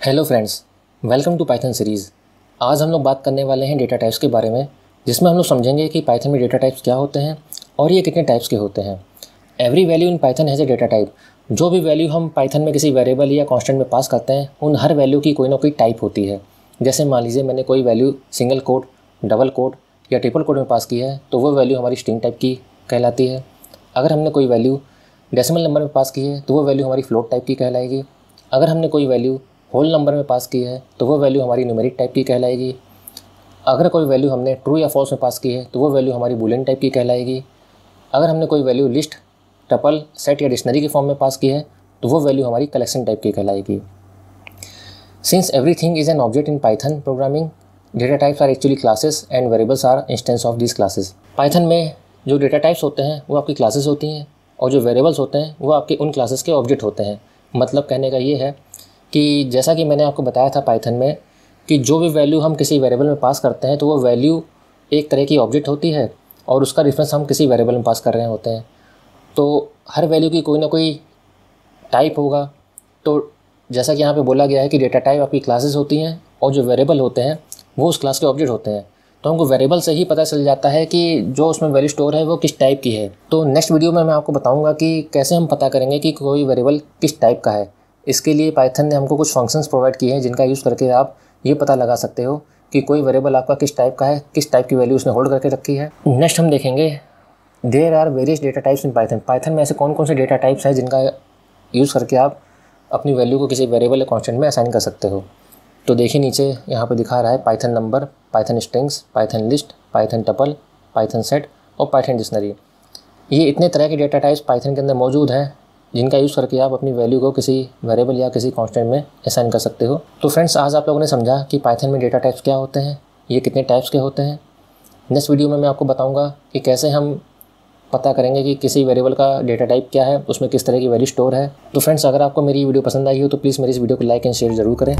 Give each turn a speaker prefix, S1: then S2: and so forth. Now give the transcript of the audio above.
S1: Hello friends welcome to Python series आज हम लोग बात करने वाले हैं डेटा टाइप्स के बारे में, जिसमें हम लोग समझेंगे कि पाइथन में डेटा टाइप्स क्या होते हैं और ये कितने टाइप्स के होते हैं। Every value in Python has a data type जो भी वैल्यू हम पाइथन में किसी वेरिएबल या कॉन्स्टेंट में पास करते हैं, उन हर वैल्यू की कोई ना कोई टाइप होती है। जैसे मान लीजिए मैंने कोई value single quote double quote या ट्रिपल कोड में पास की है तो वो वैल्यू हमारी स्ट्रिंग टाइप की कहलाती है। अगर हमने कोई वैल्यू डेसिमल नंबर में पास की है तो वो वैल्यू हमारी फ्लोट टाइप की कहलाएगी। अगर हमने कोई वैल्यू होल नंबर में पास की है तो वो वैल्यू हमारी न्यूमेरिक टाइप की कहलाएगी। अगर कोई वैल्यू हमने ट्रू या फॉल्स में पास की है तो वो वैल्यू हमारी बुलियन टाइप की कहलाएगी। अगर हमने कोई वैल्यू लिस्ट टपल सेट या डिक्शनरी के फॉर्म में पास की है तो वो वैल्यू हमारी कलेक्शन टाइप की कहलाएगी। Since everything is an object in Python programming data types are actually classes and variables are instance of this classes Python में जो डेटा टाइप्स होते हैं, वो आपकी क्लासेस होती हैं और जो वेरिएबल्स होते हैं, वो आपके उन क्लासेस के ऑब्जेक्ट होते हैं। मतलब कहने का ये है कि जैसा कि मैंने आपको बताया था पाइथन में कि जो भी वैल्यू हम किसी वेरिएबल में पास करते हैं तो वो वैल्यू एक तरह की ऑब्जेक्ट होती है और उसका रेफरेंस हम किसी वेरिएबल में पास कर रहे होते हैं। तो हर वैल्यू की कोई ना कोई टाइप होगा। तो जैसा कि यहाँ पे बोला गया है कि डेटा टाइप आपकी क्लासेस होती हैं और जो वेरिएबल होते हैं, वो उस क्लास के ऑब्जेक्ट होते हैं। तो हमको वेरिएबल से ही पता चल जाता है कि जो उसमें वैल्यू स्टोर है, वो किस टाइप की है। तो नेक्स्ट वीडियो में मैं आपको बताऊँगा कि कैसे हम पता करेंगे कि कोई वेरिएबल किस टाइप का है। इसके लिए पाइथन ने हमको कुछ फ़ंक्शंस प्रोवाइड किए हैं जिनका यूज़ करके आप ये पता लगा सकते हो कि कोई वेरिएबल आपका किस टाइप का है, किस टाइप की वैल्यू उसने होल्ड करके रखी है। नेक्स्ट हम देखेंगे there are various data types in Python Python में ऐसे कौन कौन से डेटा टाइप्स हैं जिनका यूज़ करके आप अपनी वैल्यू को किसी वेरिएबल या कॉन्स्टेंट में असाइन कर सकते हो। तो देखिए नीचे, यहाँ पर दिखा रहा है Python number Python strings Python list Python tuple Python set और पाइथन डिक्शनरी ये इतने तरह के डेटा टाइप्स पाइथन के अंदर मौजूद हैं जिनका यूज़ करके आप अपनी वैल्यू को किसी वेरिएबल या किसी कॉन्स्टेंट में असाइन कर सकते हो। तो फ्रेंड्स आज आप लोगों ने समझा कि पाइथन में डेटा टाइप्स क्या होते हैं, ये कितने टाइप्स के होते हैं। नेक्स्ट वीडियो में मैं आपको बताऊँगा कि कैसे हम पता करेंगे कि किसी वेरिएबल का डेटा टाइप क्या है, उसमें किस तरह की वैल्यू स्टोर है। तो फ्रेंड्स अगर आपको मेरी वीडियो पसंद आई हो तो प्लीज़ मेरी इस वीडियो को लाइक एंड शेयर ज़रूर करें।